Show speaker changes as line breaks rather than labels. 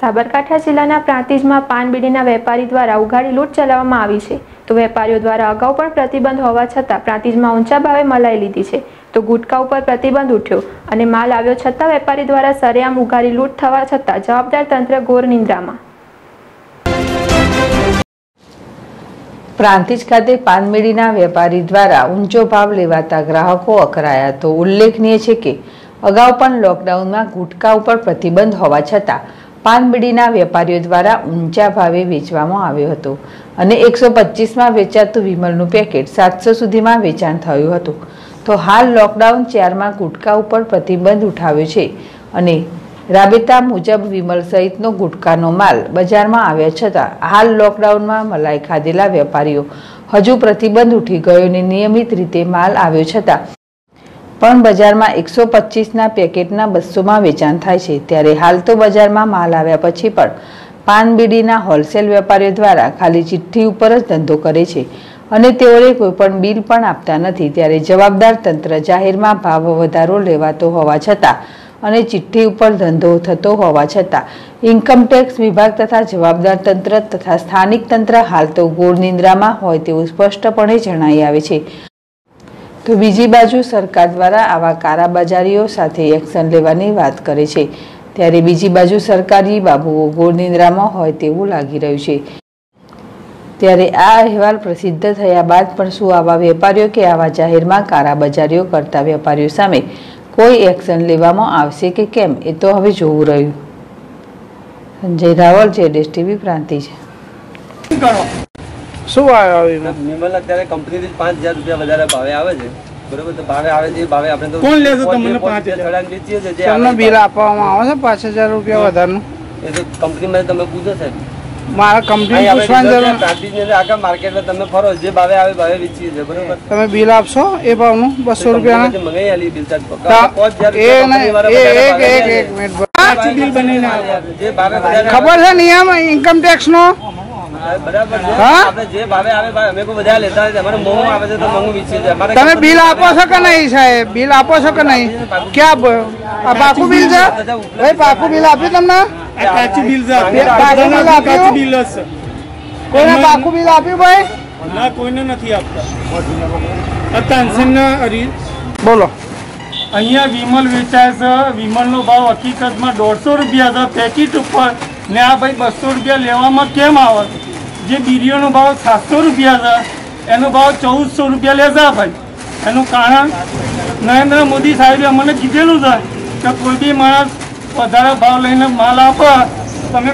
સાબરકાંઠા જિલ્લાના પ્રાંતિજમાં પાનબીડીના વેપારી દ્વારા ઉઘાડી લૂંટ ચલાવવામાં આવી છે. તો વેપારીઓ દ્વારા અગાઉ પણ પ્રતિબંધ હોવા છતાં પ્રાંતિજમાં ઊંચા ભાવે મલાઈ લીધી છે. તો ગુટકા ઉપર પ્રતિબંધ ઉઠ્યો અને માલ આવ્યો છતાં વેપારી દ્વારા સરેઆમ ઉઘાડી લૂંટ થવા છતાં જવાબદાર તંત્ર ઘોર નિંદ્રામાં.
પ્રાંતિજ ખાતે પાનમેડીના વેપારી દ્વારા ઊંચો ભાવ લેવાતા ગ્રાહકો અકરાયા. તો ઉલ્લેખનીય છે કે અગાઉ પણ લોકડાઉનમાં ગુટકા ઉપર પ્રતિબંધ હોવા છતાં પાનબીડીના વેપારીઓ દ્વારા ઊંચા ભાવે વેચવામાં આવ્યો હતો અને એકસો પચીસમાં વેચાતું વિમલનું પેકેટ સાતસો સુધીમાં વેચાણ થયું હતું. તો હાલ લોકડાઉન ચારમાં ગુટકા ઉપર પ્રતિબંધ ઉઠાવ્યો છે અને રાબેતા મુજબ વિમલ સહિતનો ગુટકાનો માલ બજારમાં આવ્યા છતાં હાલ લોકડાઉનમાં મલાઈ ખાધેલા વેપારીઓ હજુ પ્રતિબંધ ઉઠી ગયો અને નિયમિત રીતે માલ આવ્યો છતાં પણ બજારમાં એકસો પચીસના પેકેટના બસોમાં વેચાણ થાય છે. ત્યારે હાલ તો બજારમાં માલ આવ્યા પછી પણ પાનબીડીના હોલસેલ વેપારીઓ દ્વારા ખાલી ચિઠ્ઠી ઉપર જ ધંધો કરે છે અને તેઓને કોઈપણ બિલ પણ આપતા નથી. ત્યારે જવાબદાર તંત્ર જાહેરમાં ભાવ વધારો લેવાતો હોવા છતાં અને ચિઠ્ઠી ઉપર ધંધો થતો હોવા છતાં ઇન્કમટેક્સ વિભાગ તથા જવાબદાર તંત્ર તથા સ્થાનિક તંત્ર હાલ તો ગોળ નિંદ્રામાં હોય તેવું સ્પષ્ટપણે જણાઈ આવે છે. તો બીજી બાજુ સરકાર દ્વારા આવા કારાબજારીઓ સાથે એક્શન લેવાની વાત કરે છે. ત્યારે બીજી બાજુ સરકારી બાબુઓ ગોળ નિંદ્રામાં હોય તેવું લાગી રહ્યું છે. ત્યારે આ અહેવાલ પ્રસિદ્ધ થયા બાદ પણ શું આવા વેપારીઓ કે આવા જાહેરમાં કારાબજારીઓ કરતા વેપારીઓ સામે કોઈ એક્શન લેવામાં આવશે કે કેમ, એ તો હવે જોવું રહ્યું. સંજય રાવલ છે ડેસ ટીવી પ્રાંતિ છે
શું આવ્યો આવે
વિમલ અત્યારે કંપનીથી પાંચ હજાર રૂપિયા વધારે ભાવે આવે છે. બરોબર? તો ભાવે આવે છે ભાવે આપણે તો
કોણ લે તમને
પાંચ
હજાર?
વેચીએ છીએ જે
તમને બિલ આપવામાં આવે છે પાંચ હજાર રૂપિયા વધારનું?
એ તો કંપનીમાં તમે પૂછો સાહેબ.
મારા કંપની પૂછવાની જરૂર
પ્રાંતિજની માર્કેટમાં તમે ફરો જે ભાવે આવે ભાવે વેચીએ છીએ બરોબર?
તમે બિલ આપશો એ ભાવનું? બસો રૂપિયાના?
કંપનીમાંથી મંગાવી આલી બિલ ચાર્જ રૂપિયા
એક
ભાવે
એક મિનિટ
ભાવે
ખબર છે નિયમ ઇન્કમ ટેક્સ નો? તમે બિલ આપો છો કે નહીં સાહેબ? બિલ આપો છો કે નહીં? ક્યાં પાકું બિલ છે? ભાઈ પાકું બિલ આપ્યું તમને?
આ બિલ
કાચું બિલ આપ્યું?
કાચી બિલ જ છે.
કોઈને પાકું બિલ આપ્યું ભાઈ?
ના કોઈને નથી આપતા.
બોલો.
અહીંયા વિમલ વેચાય છે. વિમલનો ભાવ હકીકતમાં દોઢસો રૂપિયા છે. પેકેટ ઉપર ને આ ભાઈ બસો રૂપિયા લેવામાં કેમ આવે? જે બીડીઓનો ભાવ સાતસો રૂપિયા છે, એનો ભાવ ચૌદસો રૂપિયા લેતા ભાઈ. એનું કારણ નરેન્દ્ર મોદી સાહેબે અમને કીધેલું છે કે કોઈ બી માણસ વધારે ભાવ લઈને માલ આપે, તમે